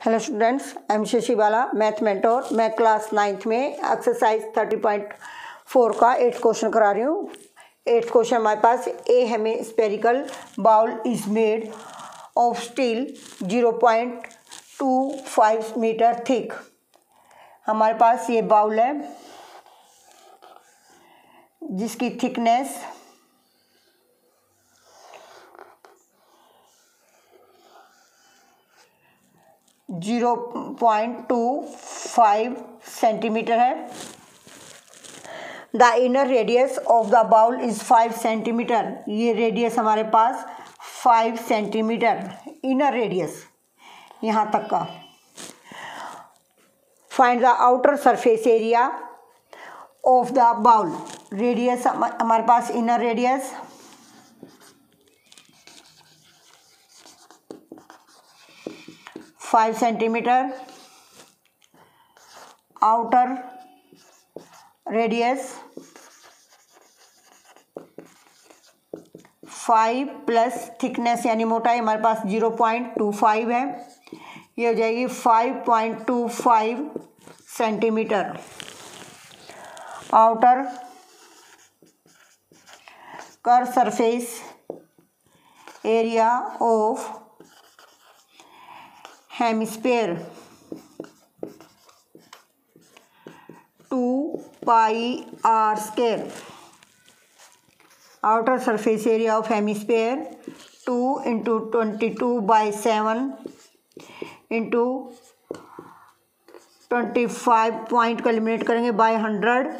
Hello students am Shashi Bala math mentor मैं class ninth में exercise thirty point four का eighth question करा रही हूँ। एट्थ क्वेश्चन हमारे पास a hemispherical bowl is made of steel zero point two five metre thick हमारे पास ये बाउल है, जिसकी thickness zero point two five centimetre है। The inner radius of the bowl is five centimetre ये radius हमारे पास फाइव सेंटीमीटर इनर रेडियस यहाँ तक का। Find the outer surface area of the bowl radius हमारे पास inner radius five centimetre outer radius five plus thickness यानी मोटाई हमारे पास ज़ीरो पॉइंट टू फाइव है। ये हो जाएगी five point two five centimetre outer कर surface area of hemisphere. Two pi r square outer surface area of hemisphere. Two into twenty two by seven into twenty five point को eliminate करेंगे by hundred.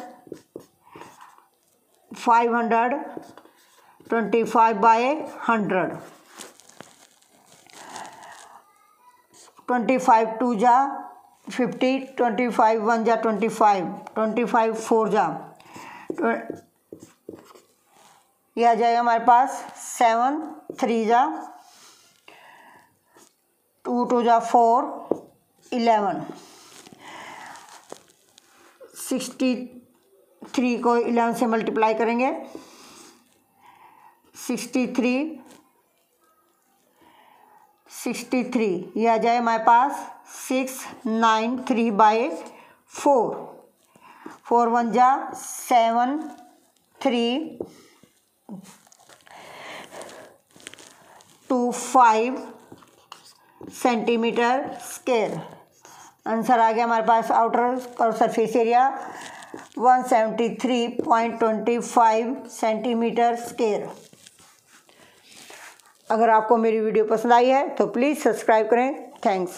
Five hundred, twenty five by hundred. Twenty five two जा fifty twenty five one जा twenty five twenty five four जा। यह आ जाएगा हमारे पास सेवन थ्री जा टू टू जा फोर इलेवन सिक्सटी थ्री को इलेवन से मल्टीप्लाई करेंगे। सिक्सटी थ्री सिक्सटी थ्री ये आ जाए हमारे पास six nine three by four four one जा seven three two five centimetre square answer आ गया हमारे पास आउटर और surface area one seventy three point twenty five centimetre square अगर आपको मेरी वीडियो पसंद आई है तो प्लीज़ सब्सक्राइब करें। थैंक्स